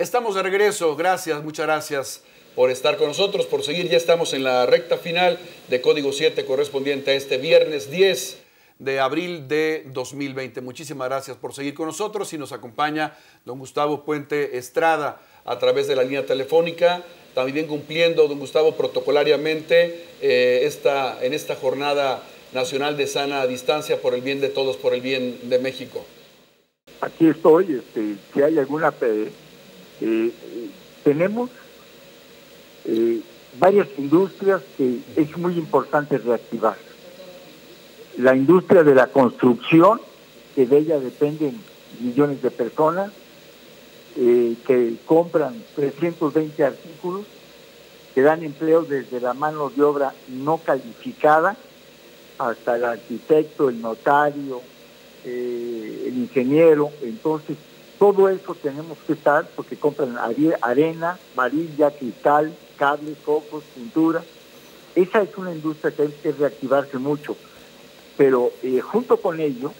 Estamos de regreso. Gracias, muchas gracias por estar con nosotros, por seguir. Ya estamos en la recta final de Código 7 correspondiente a este viernes 10 de abril de 2020. Muchísimas gracias por seguir con nosotros y nos acompaña don Gustavo Puente Estrada a través de la línea telefónica, también cumpliendo, don Gustavo, protocolariamente eh, esta, en esta jornada nacional de sana distancia por el bien de todos, por el bien de México. Aquí estoy, este, si hay alguna eh, tenemos eh, varias industrias que es muy importante reactivar. La industria de la construcción, que de ella dependen millones de personas, eh, que compran 320 artículos, que dan empleo desde la mano de obra no calificada hasta el arquitecto, el notario, el ingeniero. Entonces, todo eso tenemos que estar porque compran arena, varilla, cristal, cables, focos, pintura. Esa es una industria que hay que reactivarse mucho. Pero eh, junto con ello,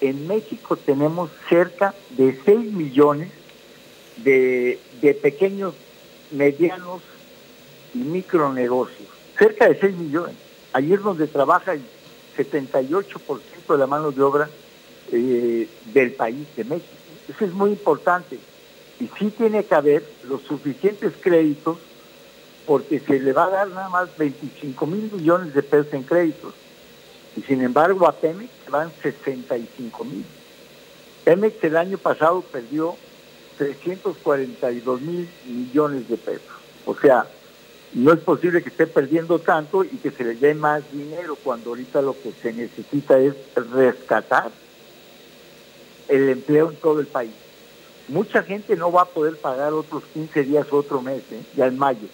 en México tenemos cerca de 6 millones de, de pequeños, medianos y micronegocios. Cerca de 6 millones. Allí es donde trabaja el 78% de la mano de obra eh, del país, de México. Eso es muy importante. Y sí tiene que haber los suficientes créditos porque se le va a dar nada más 25 mil millones de pesos en créditos. Y sin embargo a Pemex van 65 mil. Pemex el año pasado perdió 342 mil millones de pesos. O sea, no es posible que esté perdiendo tanto y que se le dé más dinero cuando ahorita lo que se necesita es rescatar el empleo en todo el país. Mucha gente no va a poder pagar otros 15 días otro mes, ¿eh? ya en mayo.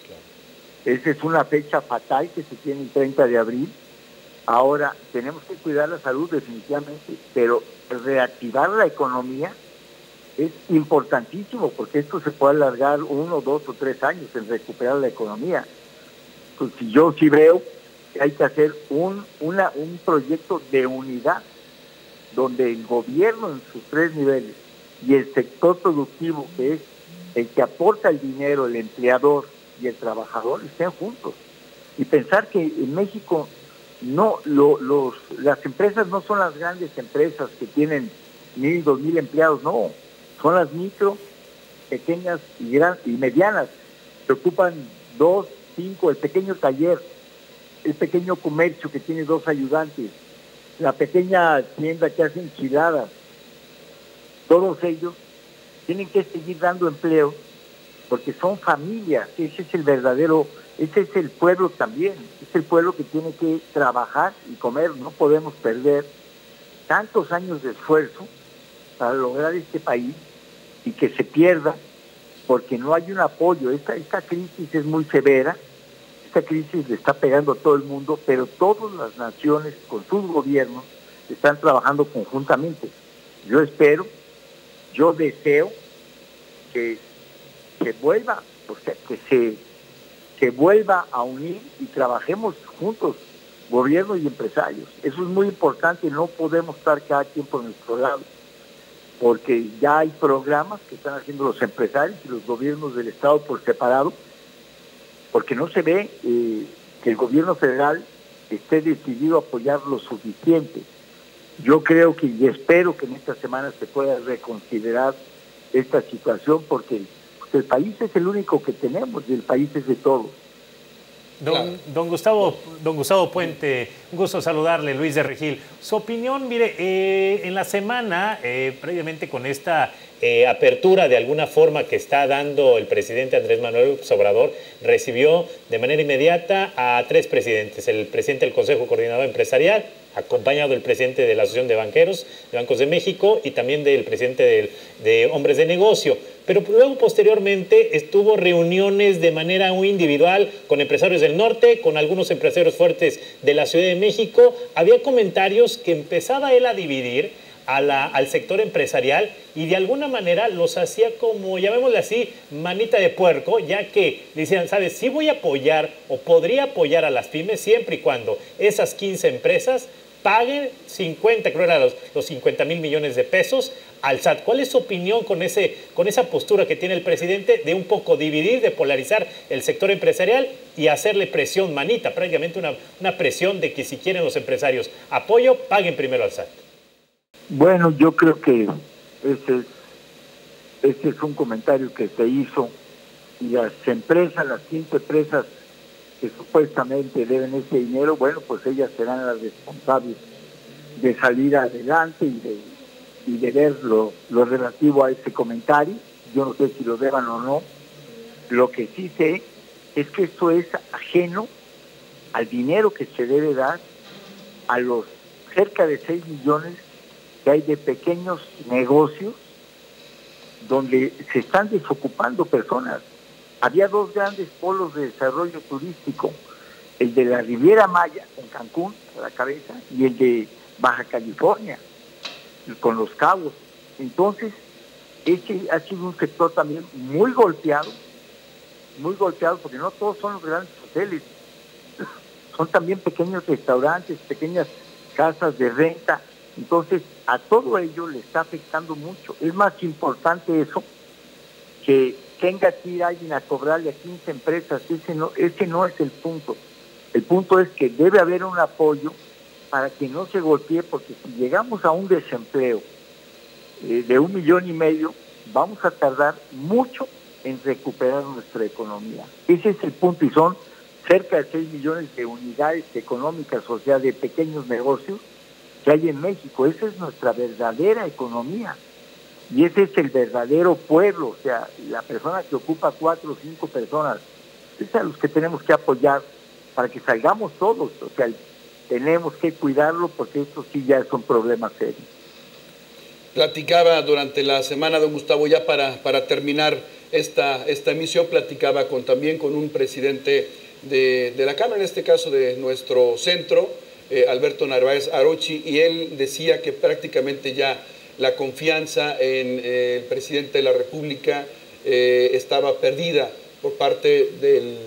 Esa es una fecha fatal que se tiene el 30 de abril. Ahora, tenemos que cuidar la salud definitivamente, pero reactivar la economía es importantísimo porque esto se puede alargar uno, dos o tres años en recuperar la economía. Pues yo sí veo que hay que hacer un, un proyecto de unidad donde el gobierno en sus tres niveles y el sector productivo, que es el que aporta el dinero, el empleador y el trabajador, estén juntos. Y pensar que en México no las empresas no son las grandes empresas que tienen mil, dos mil empleados, no, son las micro, pequeñas y, gran, y medianas, que ocupan dos, cinco, el pequeño taller, el pequeño comercio que tiene dos ayudantes, la pequeña tienda que hace enchiladas, todos ellos tienen que seguir dando empleo porque son familias, ese es el verdadero, ese es el pueblo también, es el pueblo que tiene que trabajar y comer, no podemos perder tantos años de esfuerzo para lograr este país y que se pierda porque no hay un apoyo, esta, esta crisis es muy severa, esta crisis le está pegando a todo el mundo, pero todas las naciones con sus gobiernos están trabajando conjuntamente. Yo espero, yo deseo que se vuelva, o sea, que se, se vuelva a unir y trabajemos juntos, gobierno y empresarios. Eso es muy importante, no podemos estar cada quien por nuestro lado, porque ya hay programas que están haciendo los empresarios y los gobiernos del Estado por separado porque no se ve eh, que el gobierno federal esté decidido a apoyar lo suficiente. Yo creo que y espero que en esta semana se pueda reconsiderar esta situación porque el país es el único que tenemos y el país es de todos. Don, Gustavo, don Gustavo Puente, un gusto saludarle, Luis de Regil. Su opinión, mire, eh, en la semana, eh, previamente con esta eh, apertura de alguna forma que está dando el presidente Andrés Manuel Obrador, recibió de manera inmediata a tres presidentes, el presidente del Consejo Coordinador Empresarial, acompañado del presidente de la Asociación de Banqueros, de Bancos de México y también del presidente de Hombres de Negocio. Pero luego posteriormente estuvo reuniones de manera muy individual con empresarios del norte, con algunos empresarios fuertes de la Ciudad de México. Había comentarios que empezaba él a dividir al sector empresarial y de alguna manera los hacía como, llamémosle así, manita de puerco, ya que decían, sabes, sí voy a apoyar o podría apoyar a las pymes siempre y cuando esas 15 empresas paguen 50, creo los 50 mil millones de pesos al SAT. ¿Cuál es su opinión con, ese, con esa postura que tiene el presidente de un poco dividir, de polarizar el sector empresarial y hacerle presión manita, prácticamente una, una presión de que si quieren los empresarios apoyo, paguen primero al SAT? Bueno, yo creo que ese es, ese es un comentario que se hizo y las empresas, las 15 empresas que supuestamente deben ese dinero, bueno, pues ellas serán las responsables de salir adelante y de, y de ver lo, relativo a ese comentario. Yo no sé si lo deban o no. Lo que sí sé es que esto es ajeno al dinero que se debe dar a los cerca de 6 millones que hay de pequeños negocios donde se están desocupando personas. Había dos grandes polos de desarrollo turístico, el de la Riviera Maya en Cancún, a la cabeza, y el de Baja California, con los cabos. Entonces, ese ha sido un sector también muy golpeado, muy golpeado, porque no todos son los grandes hoteles, son también pequeños restaurantes, pequeñas casas de renta. Entonces, a todo ello le está afectando mucho. Es más importante eso que tenga que ir alguien a cobrarle a 15 empresas, ese no, es el punto. El punto es que debe haber un apoyo para que no se golpee, porque si llegamos a un desempleo eh, de un millón y medio, vamos a tardar mucho en recuperar nuestra economía. Ese es el punto y son cerca de 6 millones de unidades económicas, o sea, de pequeños negocios que hay en México. Esa es nuestra verdadera economía. Y ese es el verdadero pueblo, o sea, la persona que ocupa cuatro o cinco personas, es a los que tenemos que apoyar para que salgamos todos, o sea, tenemos que cuidarlo porque esto sí ya es un problema serio. Platicaba durante la semana, don Gustavo, ya para, para terminar esta, esta emisión, platicaba con, también con un presidente de, de la Cámara, en este caso de nuestro centro, eh, Alberto Narváez Arochi, y él decía que prácticamente ya la confianza en eh, el presidente de la República eh, estaba perdida por parte del,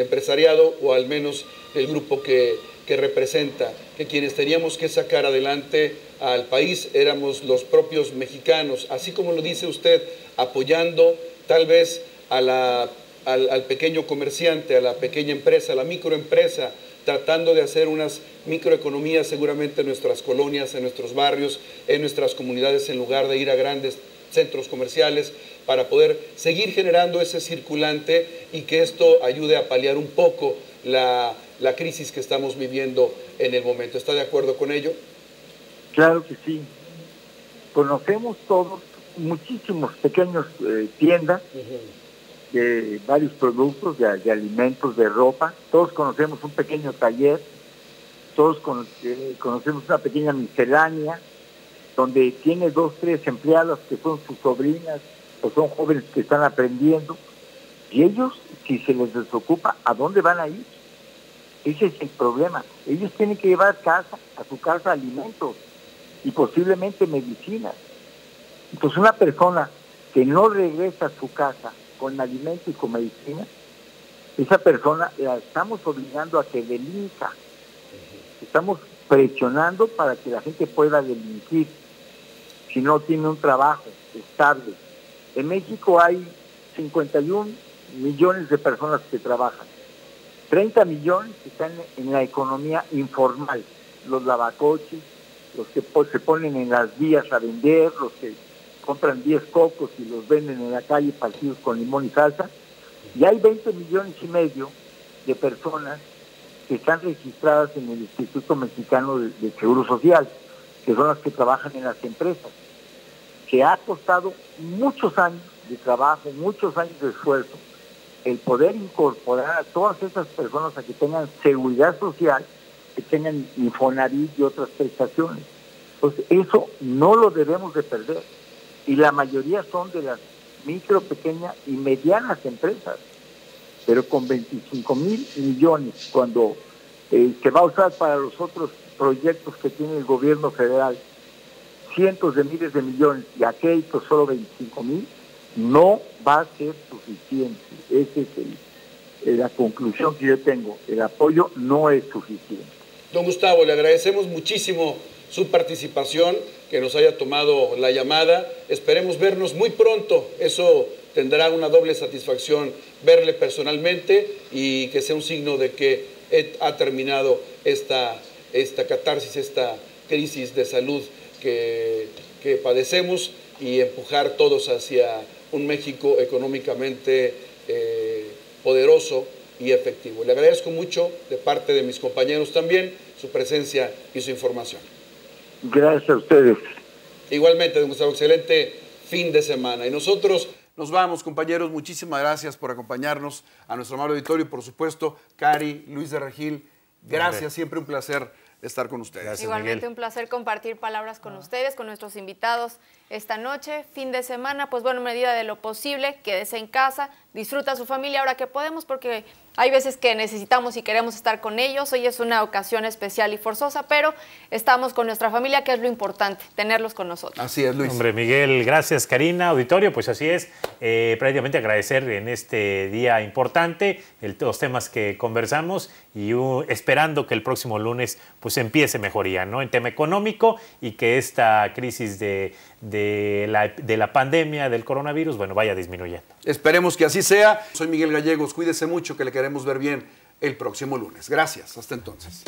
empresariado o al menos del grupo que, que, representa, que quienes teníamos que sacar adelante al país éramos los propios mexicanos, así como lo dice usted, apoyando tal vez al, al pequeño comerciante, a la pequeña empresa, a la microempresa, tratando de hacer unas microeconomías seguramente en nuestras colonias, en nuestros barrios, en nuestras comunidades, en lugar de ir a grandes centros comerciales, para poder seguir generando ese circulante y que esto ayude a paliar un poco la, crisis que estamos viviendo en el momento. ¿Está de acuerdo con ello? Claro que sí. Conocemos todos muchísimos pequeños eh, tiendas de varios productos, de, alimentos, de ropa. Todos conocemos un pequeño taller, todos eh, conocemos una pequeña miscelánea, donde tiene dos, tres empleadas que son sus sobrinas o son jóvenes que están aprendiendo. Y ellos, si se les desocupa, ¿a dónde van a ir? Ese es el problema. Ellos tienen que llevar casa, a su casa alimentos y posiblemente medicinas. Entonces una persona que no regresa a su casa con alimento y con medicina, esa persona la estamos obligando a que delinca. Estamos presionando para que la gente pueda delinquir si no tiene un trabajo estable. En México hay 51 millones de personas que trabajan. 30 millones están en la economía informal, los lavacoches, los que se ponen en las vías a vender, los que compran 10 cocos y los venden en la calle partidos con limón y salsa. Y hay 20 millones y medio de personas que están registradas en el Instituto Mexicano de, Seguro Social, que son las que trabajan en las empresas, que ha costado muchos años de trabajo, muchos años de esfuerzo, el poder incorporar a todas esas personas a que tengan seguridad social, que tengan Infonavit y otras prestaciones. Entonces, eso no lo debemos de perder y la mayoría son de las micro, pequeñas y medianas empresas, pero con 25 mil millones cuando eh, se va a usar para los otros proyectos que tiene el gobierno federal cientos de miles de millones y a crédito solo 25 mil, no va a ser suficiente. Esa es la conclusión que yo tengo. El apoyo no es suficiente. Don Gustavo, le agradecemos muchísimo su participación, que nos haya tomado la llamada. Esperemos vernos muy pronto. Eso tendrá una doble satisfacción verle personalmente y que sea un signo de que ha terminado esta, esta catarsis, esta crisis de salud que, padecemos y empujar todos hacia un México económicamente eh, poderoso y efectivo. Le agradezco mucho de parte de mis compañeros también su presencia y su información. Gracias a ustedes. Igualmente, don Gustavo, excelente fin de semana. Y nosotros nos vamos, compañeros. Muchísimas gracias por acompañarnos a nuestro amable auditorio y, por supuesto, Cari, Luis de Regil. Gracias, siempre un placer estar con ustedes. Igualmente un placer compartir palabras con ustedes, con nuestros invitados esta noche, fin de semana, pues bueno, en medida de lo posible, quédese en casa, disfruta a su familia ahora que podemos, porque hay veces que necesitamos y queremos estar con ellos. Hoy es una ocasión especial y forzosa, pero estamos con nuestra familia, que es lo importante, tenerlos con nosotros. Así es, Luis. Hombre, Miguel, gracias, Karina. Auditorio, pues así es. Eh, prácticamente agradecer en este día importante los temas que conversamos y esperando que el próximo lunes pues empiece mejoría, ¿no? En tema económico y que esta crisis de, de, la, de la pandemia del coronavirus, bueno, vaya disminuyendo. Esperemos que así sea. Soy Miguel Gallegos. Cuídese mucho, que le queremos ver bien el próximo lunes. Gracias. Hasta entonces.